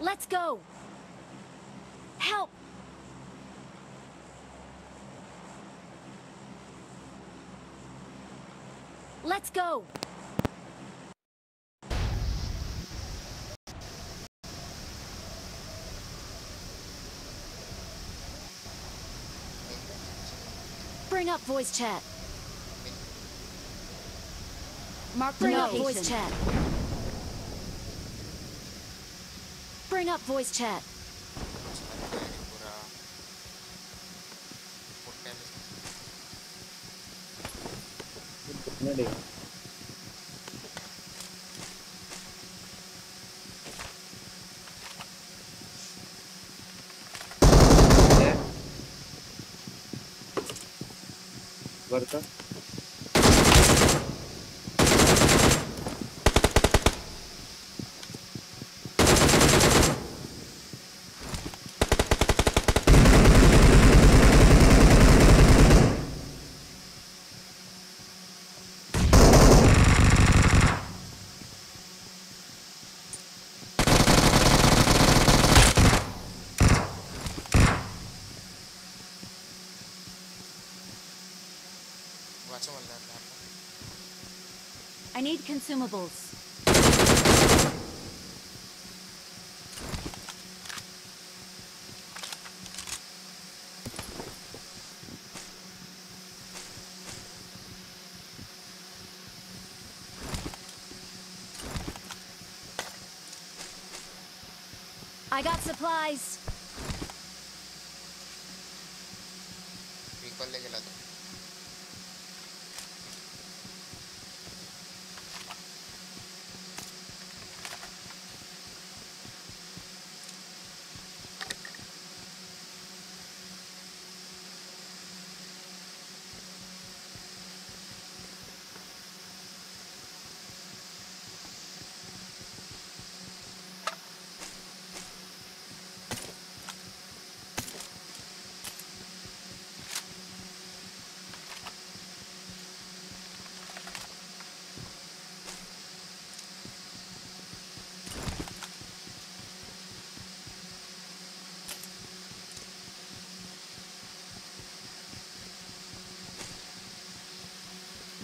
Let's go! Help! Let's go! Bring up voice chat. Mark Bring up voice chat. Bring up voice chat. Ready. Varta. I need consumables. I got supplies.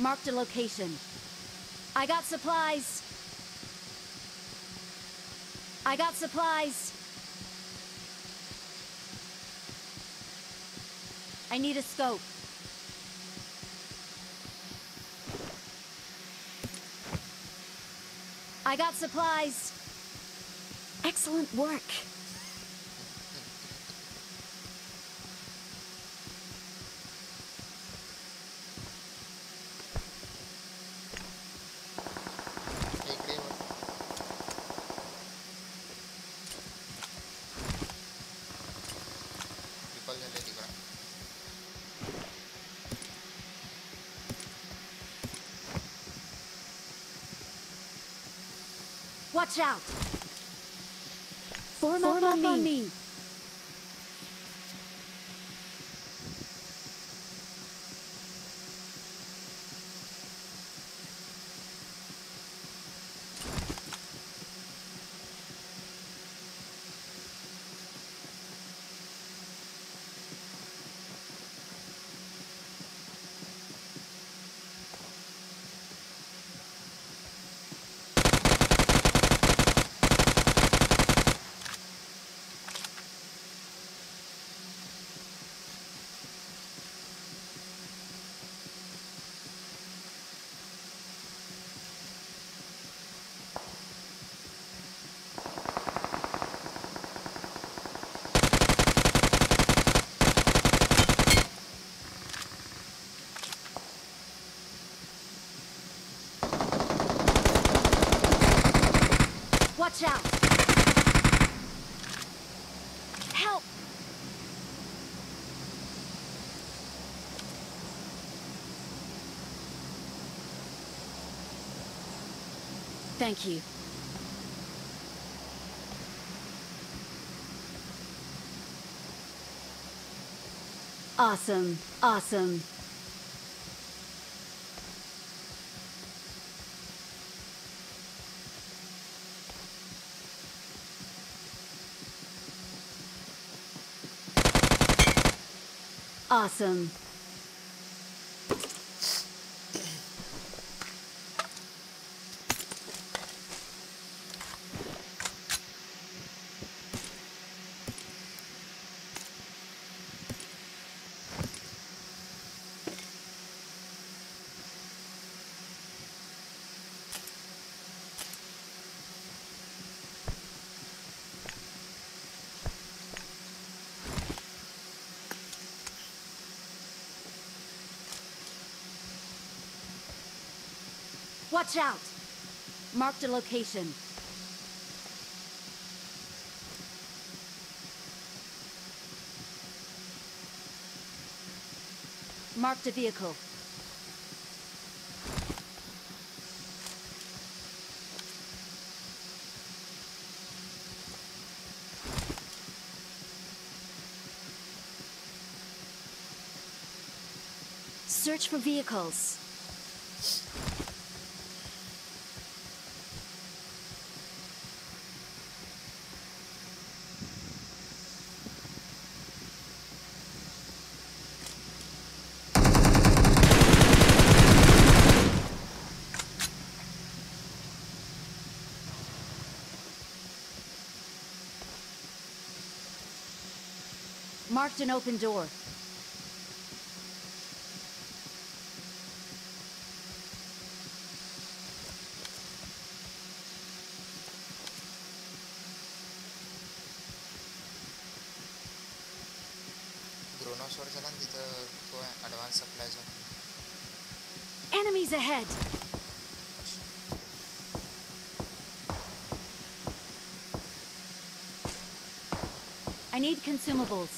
Marked a location. I got supplies. I got supplies. I need a scope. I got supplies. Excellent work. Watch out. Form, up, on, me. Watch out. Help. Thank you. Awesome. Awesome. Awesome. Watch out! Marked a location. Marked a vehicle. Search for vehicles. marked an open door. Enemies ahead! I need consumables.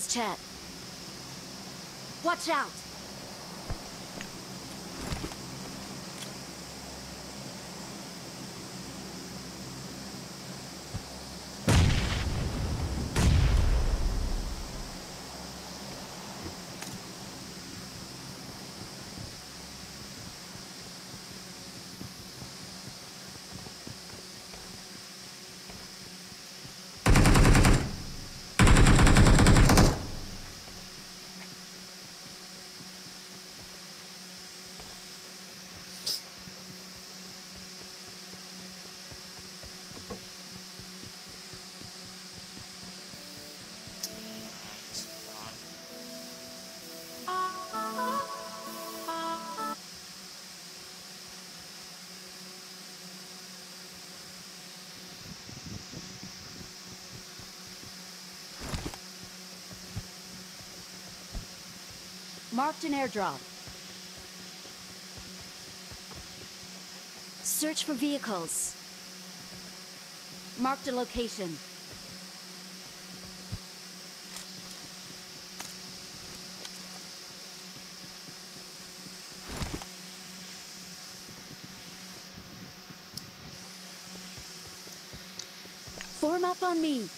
Chat. Watch out! Marked an airdrop. Search for vehicles. Marked a location. Form up on me.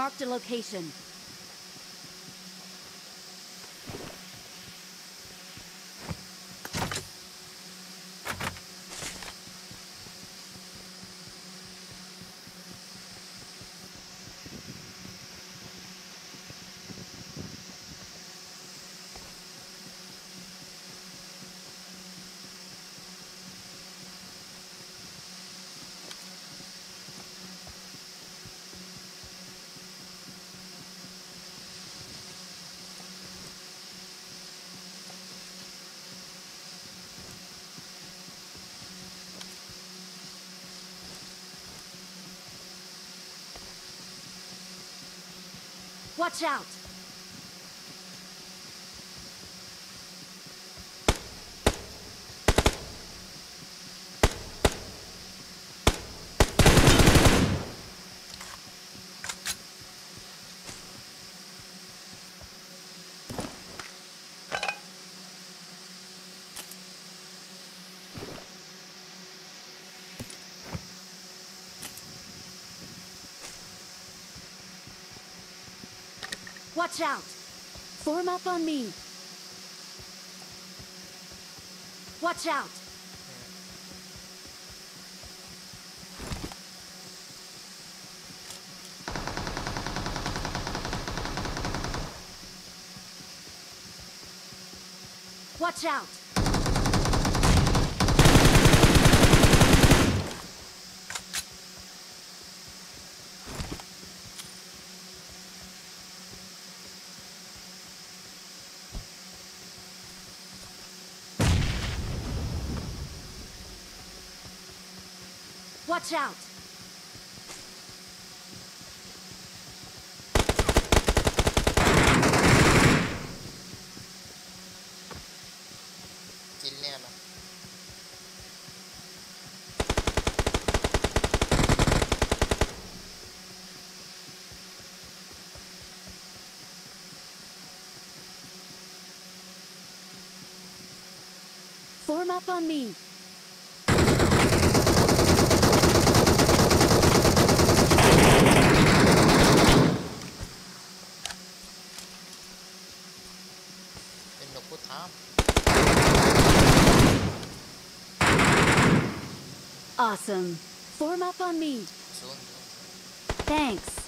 Marked a location. Watch out! Watch out! Form up on me. Watch out! Watch out! Watch out! Form up on me. Awesome. Form up on me. Thanks.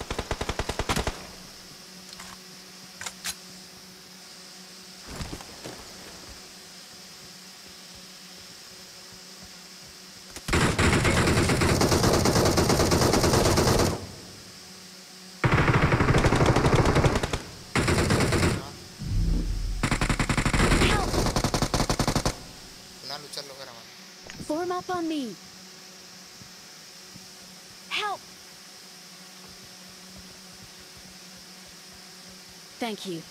Thank you.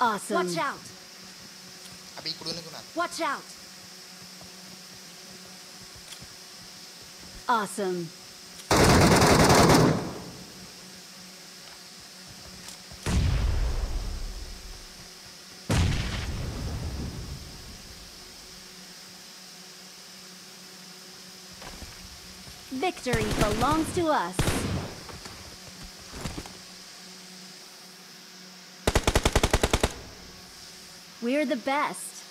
Awesome. Watch out. Watch out. Awesome. Victory belongs to us. We're the best.